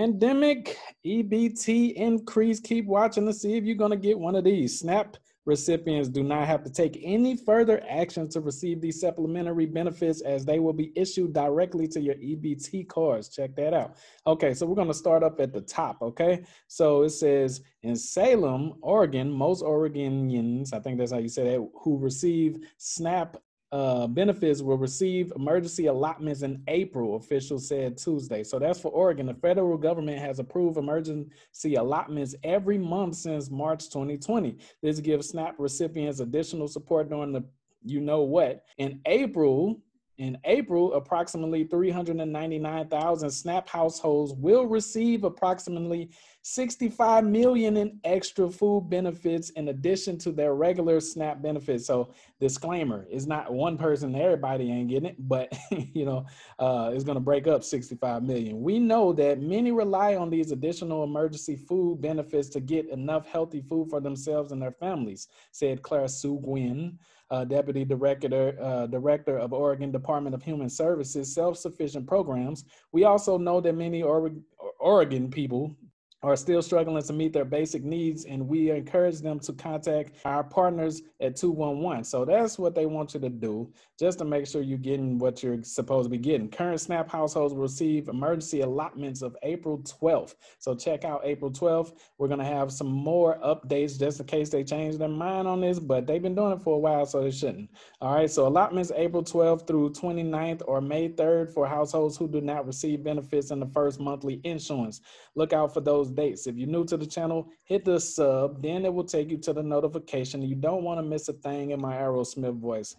Pandemic EBT increase. Keep watching to see if you're going to get one of these. SNAP recipients do not have to take any further action to receive these supplementary benefits as they will be issued directly to your EBT cards. Check that out. Okay, so we're going to start up at the top. Okay, so it says in Salem, Oregon, most Oregonians, I think that's how you say that, who receive SNAP uh, benefits will receive emergency allotments in April, officials said Tuesday. So that's for Oregon. The federal government has approved emergency allotments every month since March 2020. This gives SNAP recipients additional support during the you know what. In April, in April, approximately 399,000 SNAP households will receive approximately 65 million in extra food benefits in addition to their regular SNAP benefits. So, disclaimer: it's not one person; everybody ain't getting it, but you know, uh, it's going to break up 65 million. We know that many rely on these additional emergency food benefits to get enough healthy food for themselves and their families," said Claire Seguin uh, Deputy Director, uh, Director of Oregon Department of Human Services Self-Sufficient Programs. We also know that many Oregon people are still struggling to meet their basic needs, and we encourage them to contact our partners at 211. So that's what they want you to do, just to make sure you're getting what you're supposed to be getting. Current SNAP households will receive emergency allotments of April 12th. So check out April 12th. We're going to have some more updates just in case they change their mind on this, but they've been doing it for a while, so they shouldn't. All right, so allotments April 12th through 29th or May 3rd for households who do not receive benefits in the first monthly insurance. Look out for those dates. If you're new to the channel, hit the sub, then it will take you to the notification. You don't want to miss a thing in my Aerosmith voice.